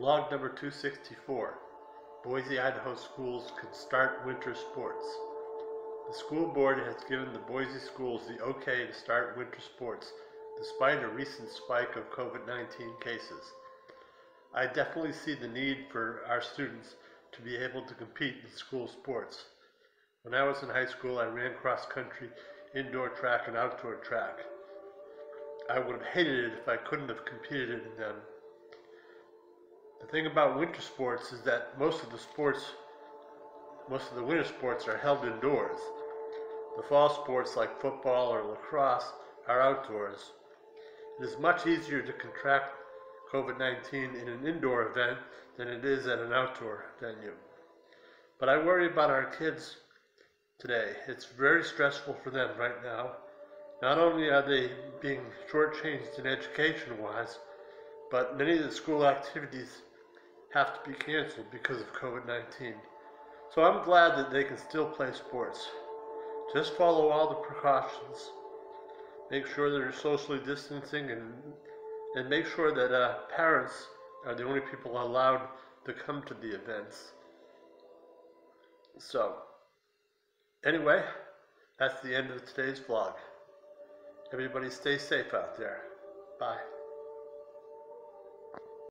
Log number 264. Boise, Idaho schools can start winter sports. The school board has given the Boise schools the okay to start winter sports despite a recent spike of COVID-19 cases. I definitely see the need for our students to be able to compete in school sports. When I was in high school, I ran cross country, indoor track, and outdoor track. I would have hated it if I couldn't have competed in them. Thing about winter sports is that most of the sports, most of the winter sports are held indoors. The fall sports like football or lacrosse are outdoors. It is much easier to contract COVID-19 in an indoor event than it is at an outdoor venue. But I worry about our kids today. It's very stressful for them right now. Not only are they being shortchanged in education wise, but many of the school activities have to be canceled because of COVID 19. So I'm glad that they can still play sports. Just follow all the precautions. Make sure that they're socially distancing and, and make sure that uh, parents are the only people allowed to come to the events. So, anyway, that's the end of today's vlog. Everybody stay safe out there. Bye.